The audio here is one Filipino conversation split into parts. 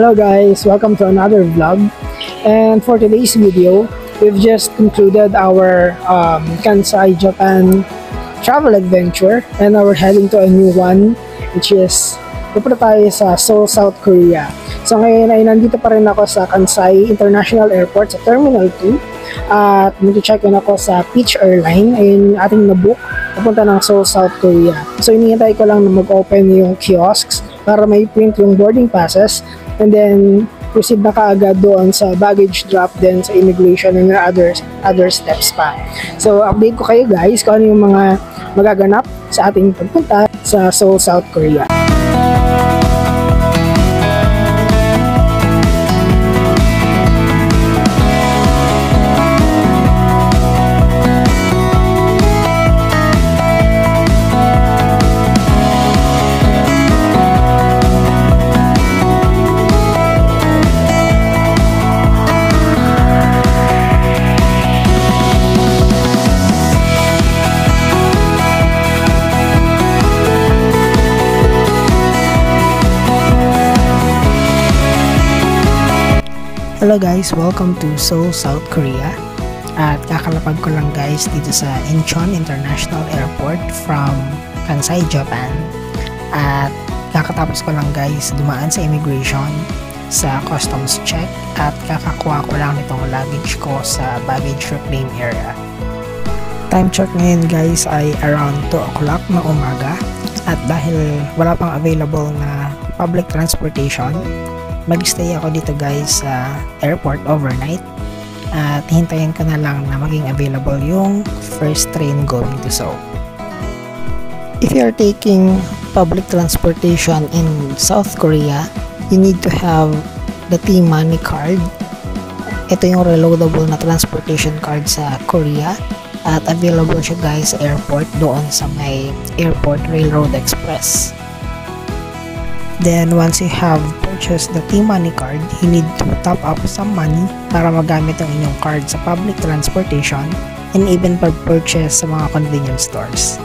Hello guys, welcome to another vlog. And for today's video, we've just concluded our um, Kansai, Japan travel adventure and now we're heading to a new one which is pupunta tayo sa Seoul, South Korea. So ngayon ay nandito pa rin ako sa Kansai International Airport sa Terminal 2 at mag-check in ako sa Peach Airline ayun ating nabook papunta ng Seoul, South Korea. So inihintay ko lang na mag-open yung kiosks para may print yung boarding passes and then proceed na kaagad doon sa baggage drop then sa immigration and other other steps pa. So update ko kayo guys kung ano yung mga magaganap sa ating pagpunta sa Seoul, South Korea. Hello guys, welcome to Seoul, South Korea. At kakalapag ko lang guys dito sa Incheon International Airport from Kansai, Japan. At kakatapos ko lang guys dumaan sa immigration sa customs check at kakakuha ko lang nitong luggage ko sa baggage reclaim area. Time check ngayon guys ay around 2 o'clock na umaga at dahil wala pang available na public transportation magstay ako dito guys sa airport overnight at hintayin ko na lang na maging available yung first train going to Seoul. If you are taking public transportation in South Korea, you need to have the T-Money card. Ito yung reloadable na transportation card sa Korea at available siya guys sa airport doon sa may Airport Railroad Express. Then once you have purchased the T-Money card, you need to top up some money para magamit ang inyong card sa public transportation and even pag-purchase sa mga convenience stores.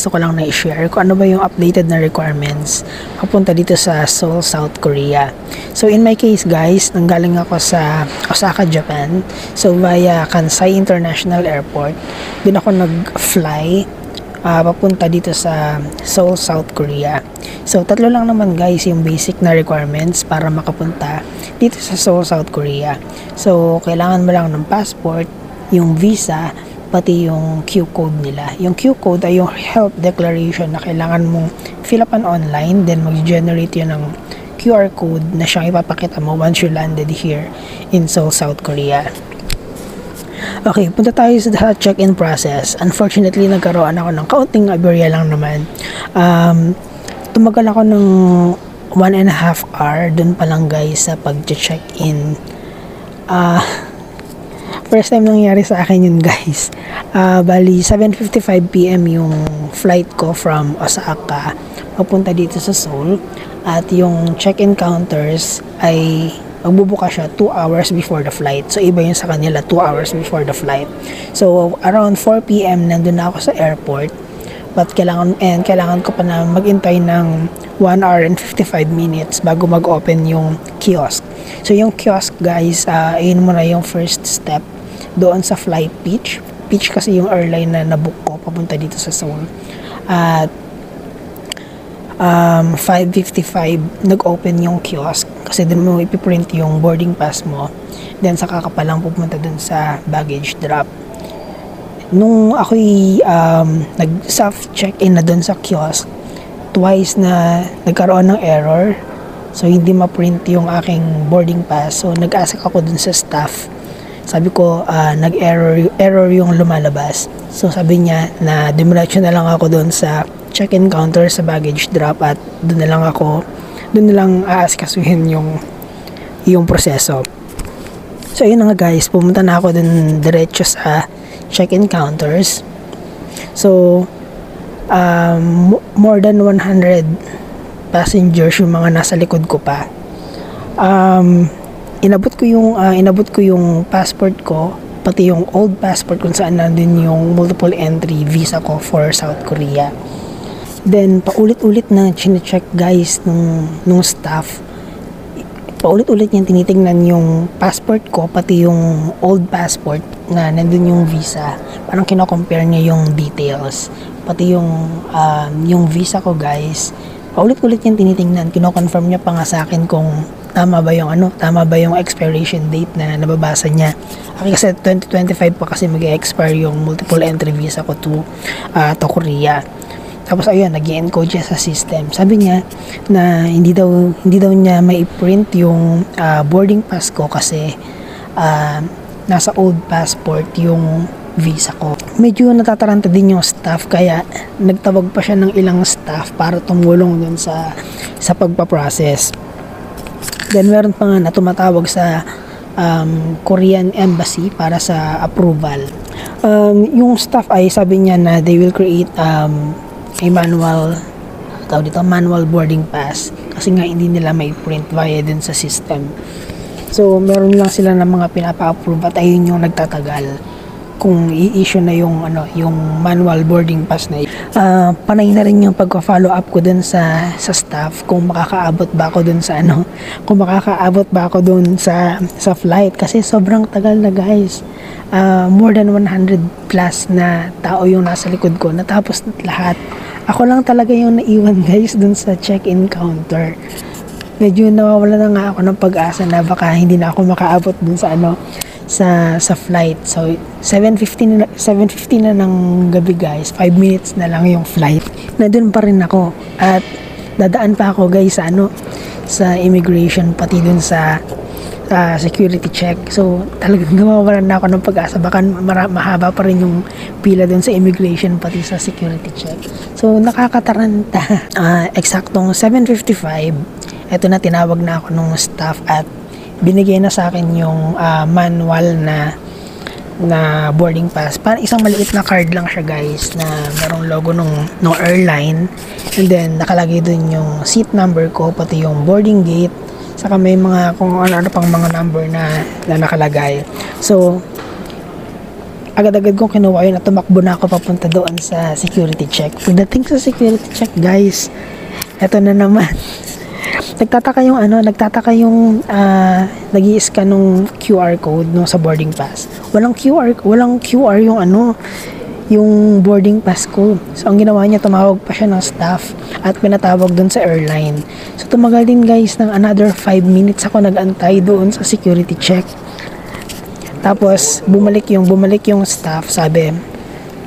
Gusto ko lang na i-share kung ano ba yung updated na requirements papunta dito sa Seoul, South Korea. So in my case guys, nanggaling ako sa Osaka, Japan. So via Kansai International Airport, din ako nag-fly uh, papunta dito sa Seoul, South Korea. So tatlo lang naman guys yung basic na requirements para makapunta dito sa Seoul, South Korea. So kailangan mo lang ng passport, yung visa, pati yung Q code nila. Yung Q code ay yung health declaration na kailangan mong fill up online then mag-generate yun ng QR code na siyang ipapakita mo once you landed here in Seoul, South Korea. Okay, punta tayo sa check-in process. Unfortunately, nagkaroon ako ng kaunting aberya lang naman. Um, tumagal ako ng one and a half hour dun pa lang guys sa pag-check-in. Ah... Uh, First time nangyari sa akin yun guys. Uh, bali, 7.55pm yung flight ko from Osaka papunta dito sa Seoul. At yung check-in counters ay magbubuka siya 2 hours before the flight. So, iba yun sa kanila, 2 hours before the flight. So, around 4pm, nandun na ako sa airport. But kailangan, and kailangan ko pa na maghintay ng 1 hour and 55 minutes bago mag-open yung kiosk. So, yung kiosk, guys, uh, ayun muna yung first step doon sa flight pitch. Pitch kasi yung airline na nabook ko papunta dito sa Seoul. At um, 5.55 nag-open yung kiosk kasi doon mo ipiprint yung boarding pass mo. Then saka ka pa lang pupunta dun sa baggage drop. Nung ako'y um, nag-self check-in na dun sa kiosk, twice na nagkaroon ng error. So, hindi ma-print yung aking boarding pass. So, nag-ask ako dun sa staff. Sabi ko, ah, nag-error error yung lumalabas. So, sabi niya na dumiretso na lang ako dun sa check-in counter sa baggage drop at dun na lang ako, dun na lang aasikasuhin yung yung proseso. So, ayun na nga guys, pumunta na ako dun diretso sa check-in counters. So, um, more than 100 passengers yung mga nasa likod ko pa. Um, inabot ko yung ah, inabot ko yung passport ko pati yung old passport kung saan nandun yung multiple entry visa ko for South Korea. Then paulit-ulit na chine-check guys nung nung staff. Paulit-ulit niyang tinitingnan yung passport ko pati yung old passport na nandun yung visa. Parang kino-compare niya yung details. Pati yung um, yung visa ko guys. Paulit-ulit niyang tinitingnan. Kino-confirm niya pa nga sa akin kung tama ba yung ano, tama ba yung expiration date na nababasa niya. Aki kasi 2025 pa kasi mag-expire yung multiple entry visa ko to ah, to Korea. Tapos ayun, nag encode siya sa system. Sabi niya na hindi daw hindi daw niya may print yung ah, boarding pass ko kasi ah, nasa old passport yung visa ko. Medyo natataranta din yung staff kaya nagtawag pa siya ng ilang staff para tumulong dun sa sa pagpa-process. Then meron pa nga na tumatawag sa um, Korean Embassy para sa approval. Um, yung staff ay sabi niya na they will create um, a manual tawag dito, manual boarding pass kasi nga hindi nila may print via din sa system. So meron lang sila ng mga pinapa-approve at ayun yung nagtatagal kung i-issue na yung ano yung manual boarding pass na uh, panay na rin yung pagka-follow up ko dun sa sa staff kung makakaabot ba ako dun sa ano kung makakaabot ba ako dun sa sa flight. Kasi sobrang tagal na guys. Uh, more than 100 plus na tao yung nasa likod ko. Natapos lahat. Ako lang talaga yung naiwan guys dun sa check-in counter medyo nawawala na nga ako ng pag-asa na baka hindi na ako makaabot dun sa ano sa sa flight. So 7:50 na 7:50 na ng gabi guys. 5 minutes na lang yung flight. Nandun pa rin ako at dadaan pa ako guys sa ano sa immigration pati dun sa uh, security check. So, talagang nawawalan na ako ng pag-asa. Baka mahaba pa rin yung pila dun sa immigration pati sa security check. So, nakakataranta. Uh, eksaktong 7.55, eto na tinawag na ako nung staff at binigay na sa akin yung uh, manual na na boarding pass. Parang isang maliit na card lang siya guys na merong logo nung, nung airline. And then nakalagay dun yung seat number ko, pati yung boarding gate. Saka may mga kung ano-ano pang mga number na, na nakalagay. So, agad-agad kong kinuha yun at tumakbo na ako papunta doon sa security check. Pagdating sa security check guys, eto na naman. nagtataka yung ano, nagtataka yung uh, nag-i-scan nung QR code no sa boarding pass. Walang QR, walang QR yung ano, yung boarding pass ko. So, ang ginawa niya, tumawag pa siya ng staff at pinatawag doon sa airline. So, tumagal din guys ng another 5 minutes ako nag-antay doon sa security check. Tapos, bumalik yung, bumalik yung staff, sabi,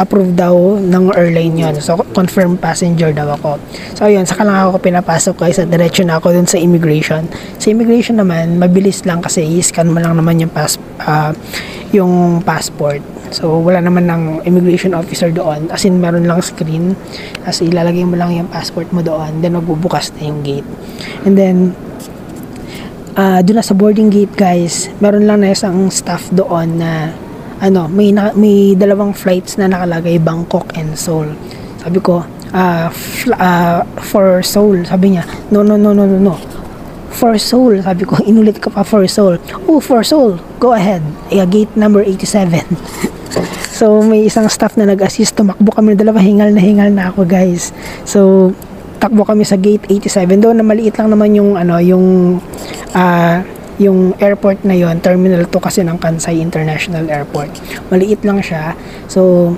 approve daw ng airline yon So, confirm passenger daw ako. So, ayun, saka lang ako pinapasok guys at diretso na ako dun sa immigration. Sa immigration naman, mabilis lang kasi i-scan mo lang naman yung, pass, uh, yung passport. So, wala naman ng immigration officer doon. As in, meron lang screen. As ilalagay mo lang yung passport mo doon. Then, magbubukas na yung gate. And then, uh, doon na sa boarding gate guys, meron lang na isang staff doon na ano, may, na, may dalawang flights na nakalagay Bangkok and Seoul. Sabi ko, uh, uh, for Seoul, sabi niya, no, no, no, no, no, no. For Seoul, sabi ko, inulit ko pa for Seoul. Oh, for Seoul, go ahead. Yeah, gate number 87. so, may isang staff na nag-assist. Tumakbo kami dalawa, hingal na hingal na ako, guys. So, takbo kami sa gate 87 doon na maliit lang naman yung ano yung uh, yung airport na yon terminal 2 kasi ng Kansai International Airport. Maliit lang siya. So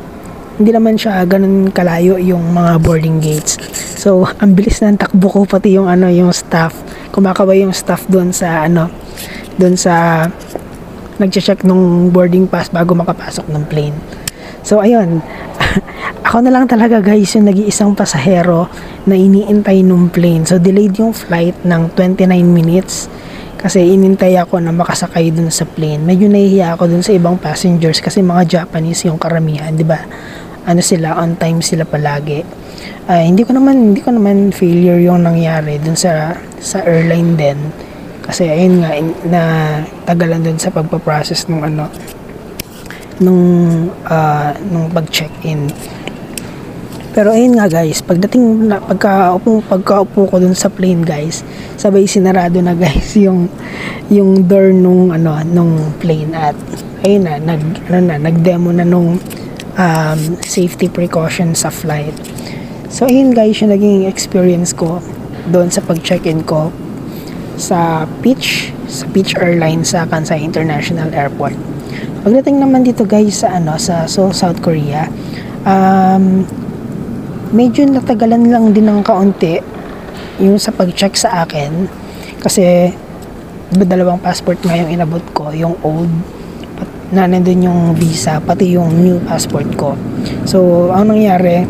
hindi naman siya ganun kalayo yung mga boarding gates. So ang bilis ng takbo ko pati yung ano yung staff. Kumakaway yung staff doon sa ano doon sa nagche-check nung boarding pass bago makapasok ng plane. So ayun. Ako na lang talaga guys yung nag-iisang pasahero na iniintay nung plane. So, delayed yung flight ng 29 minutes kasi inintay ako na makasakay dun sa plane. Medyo nahihiya ako dun sa ibang passengers kasi mga Japanese yung karamihan, di ba? Ano sila, on time sila palagi. Ah, hindi ko naman hindi ko naman failure yung nangyari dun sa sa airline din. Kasi ayun nga in- na tagalan dun sa pagpa-process ng ano nung ah, nung pag-check-in. Pero ayun nga guys, pagdating na pagkaupo pagkaupo ko dun sa plane guys, sabay sinarado na guys yung yung door nung ano nung plane at ayun na nag ano na nag-demo na nung um, safety precautions sa flight. So ayun guys, yung naging experience ko doon sa pag-check-in ko sa Peach, sa Peach Airlines sa Kansai International Airport. Pagdating naman dito guys sa ano sa Seoul, South Korea, um, medyo natagalan lang din ng kaunti yung sa pag-check sa akin. Kasi dalawang passport nga yung inabot ko yung old na nandun yung visa pati yung new passport ko. So ang nangyari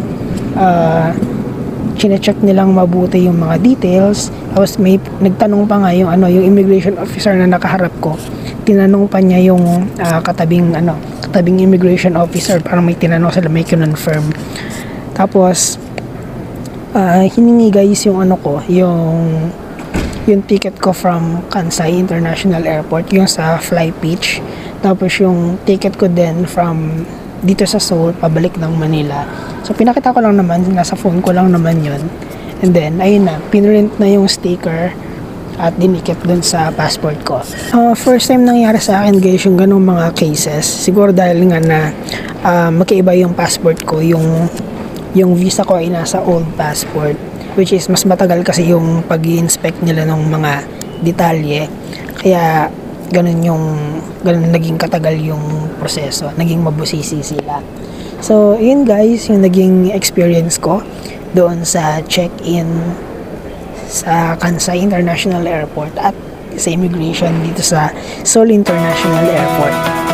ah chinecheck nilang mabuti yung mga details. Tapos may nagtanong pa nga yung ano yung immigration officer na nakaharap ko. Tinanong pa niya yung ah, katabing ano katabing immigration officer para may tinanong sila may confirm tapos, ah, hiningi guys yung ano ko, yung yung ticket ko from Kansai International Airport, yung sa Fly Peach. Tapos yung ticket ko din from dito sa Seoul, pabalik ng Manila. So pinakita ko lang naman, nasa phone ko lang naman yun. And then, ayun na, pinrint na yung sticker at dinikit dun sa passport ko. Ah, first time nangyari sa akin guys yung ganung mga cases. Siguro dahil nga na ah, magkaiba yung passport ko, yung yung visa ko ay nasa old passport which is mas matagal kasi yung pag inspect nila ng mga detalye. Kaya ganun yung ganun naging katagal yung proseso naging mabusisi sila. So yun guys yung naging experience ko doon sa check-in sa Kansai International Airport at sa immigration dito sa Seoul International Airport